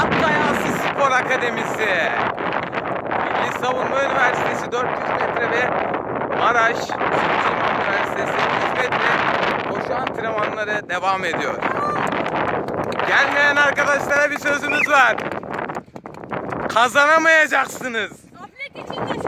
Akkayası Spor Akademisi. Milli Savunma Üniversitesi 400 metre ve Maraş Sütçü Üniversitesi 100 metre koşu antrenmanları devam ediyor. Gelmeyen arkadaşlara bir sözümüz var. Kazanamayacaksınız. Gaflet içinde